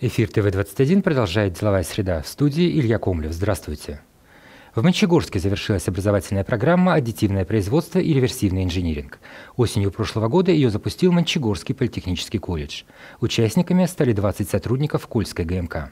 Эфир ТВ-21 продолжает «Деловая среда». В студии Илья Комлев. Здравствуйте. В Мончегорске завершилась образовательная программа «Аддитивное производство и реверсивный инжиниринг». Осенью прошлого года ее запустил Мончегорский политехнический колледж. Участниками стали 20 сотрудников Кольской ГМК.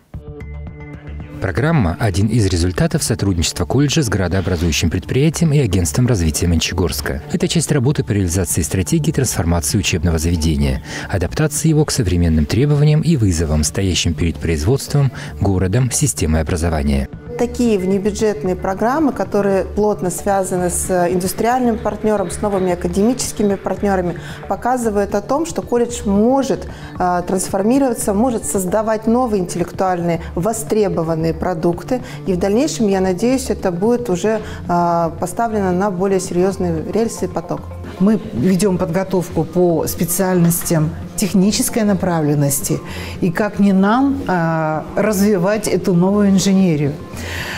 Программа – один из результатов сотрудничества колледжа с градообразующим предприятием и агентством развития Мончегорска. Это часть работы по реализации стратегии трансформации учебного заведения, адаптации его к современным требованиям и вызовам, стоящим перед производством, городом, системой образования такие внебюджетные программы, которые плотно связаны с индустриальным партнером, с новыми академическими партнерами, показывают о том, что колледж может э, трансформироваться, может создавать новые интеллектуальные востребованные продукты. И в дальнейшем, я надеюсь, это будет уже э, поставлено на более серьезный рельсы и поток. Мы ведем подготовку по специальностям технической направленности. И как не нам а, развивать эту новую инженерию.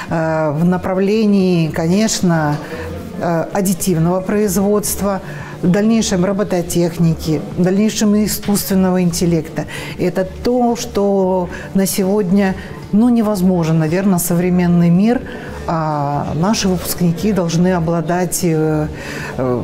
А, в направлении, конечно, а, аддитивного производства, в дальнейшем робототехники, в дальнейшем искусственного интеллекта. Это то, что на сегодня ну, невозможно, наверное, современный мир – а наши выпускники должны обладать э, э,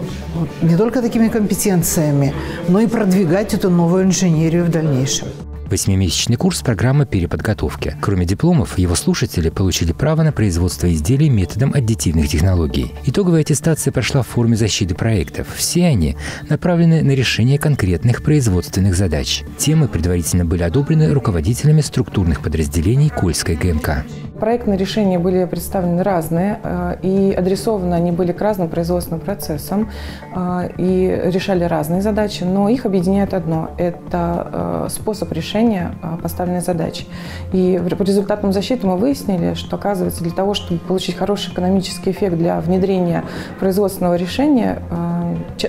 не только такими компетенциями, но и продвигать эту новую инженерию в дальнейшем. Восьмимесячный курс программы переподготовки. Кроме дипломов, его слушатели получили право на производство изделий методом аддитивных технологий. Итоговая аттестация прошла в форме защиты проектов. Все они направлены на решение конкретных производственных задач. Темы предварительно были одобрены руководителями структурных подразделений Кольской ГМК. Проектные решения были представлены разные, э, и адресованы они были к разным производственным процессам, э, и решали разные задачи, но их объединяет одно – это э, способ решения поставленной задачи. И по результатам защиты мы выяснили, что, оказывается, для того, чтобы получить хороший экономический эффект для внедрения производственного решения,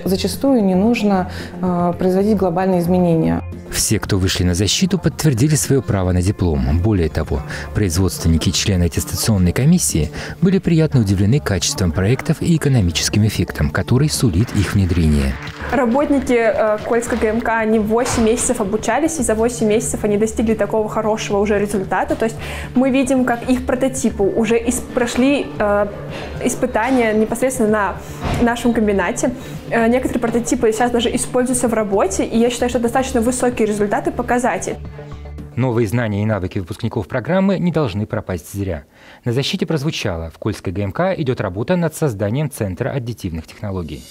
зачастую не нужно производить глобальные изменения. Все, кто вышли на защиту, подтвердили свое право на диплом. Более того, производственники и члены аттестационной комиссии были приятно удивлены качеством проектов и экономическим эффектом, который сулит их внедрение. Работники э, Кольской ГМК, они 8 месяцев обучались, и за 8 месяцев они достигли такого хорошего уже результата. То есть мы видим, как их прототипы уже из, прошли э, испытания непосредственно на нашем комбинате. Э, некоторые прототипы сейчас даже используются в работе, и я считаю, что достаточно высокие результаты показатель. Новые знания и навыки выпускников программы не должны пропасть зря. На защите прозвучало, в Кольской ГМК идет работа над созданием Центра аддитивных технологий.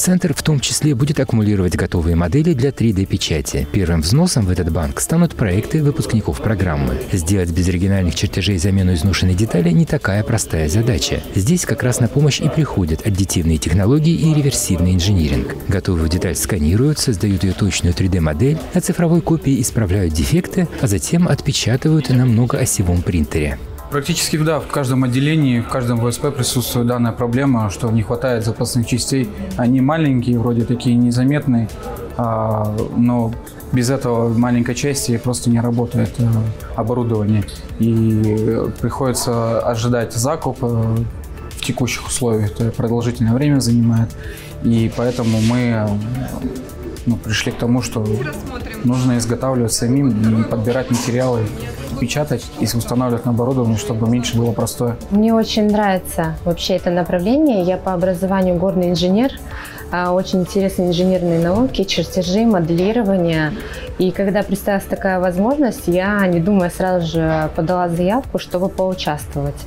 Центр в том числе будет аккумулировать готовые модели для 3D-печати. Первым взносом в этот банк станут проекты выпускников программы. Сделать без оригинальных чертежей замену изношенной детали не такая простая задача. Здесь как раз на помощь и приходят аддитивные технологии и реверсивный инжиниринг. Готовую деталь сканируют, создают ее точную 3D-модель, на цифровой копии исправляют дефекты, а затем отпечатывают на многоосевом принтере. Практически да, в каждом отделении, в каждом ВСП присутствует данная проблема, что не хватает запасных частей. Они маленькие, вроде такие незаметные, а, но без этого маленькой части просто не работает э, оборудование. И приходится ожидать закуп э, в текущих условиях. Это продолжительное время занимает. И поэтому мы ну, пришли к тому, что нужно изготавливать самим и подбирать материалы печатать и устанавливать на оборудование, чтобы меньше было простое. Мне очень нравится вообще это направление. Я по образованию горный инженер. А, очень интересны инженерные науки, чертежи, моделирование. И когда представилась такая возможность, я, не думая, сразу же подала заявку, чтобы поучаствовать.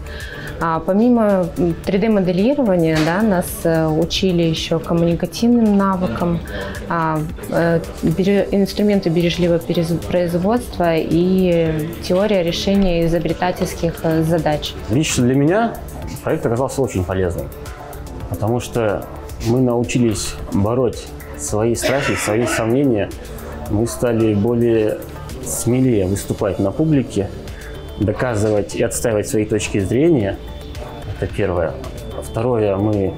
А помимо 3D-моделирования, да, нас э, учили еще коммуникативным навыкам, а, э, инструменты бережливого производства и теория решения изобретательских э, задач. Лично для меня проект оказался очень полезным, потому что мы научились бороть свои страхи, свои сомнения. Мы стали более смелее выступать на публике, доказывать и отстаивать свои точки зрения. Это первое. Второе, мы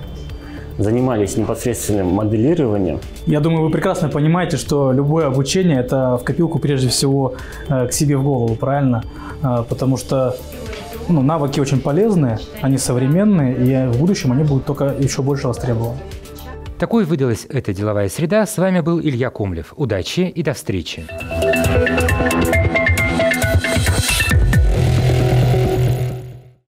занимались непосредственным моделированием. Я думаю, вы прекрасно понимаете, что любое обучение – это в копилку прежде всего э, к себе в голову, правильно? Э, потому что ну, навыки очень полезные, они современные, и в будущем они будут только еще больше востребованы. Такой выдалась эта деловая среда. С вами был Илья Комлев. Удачи и до встречи.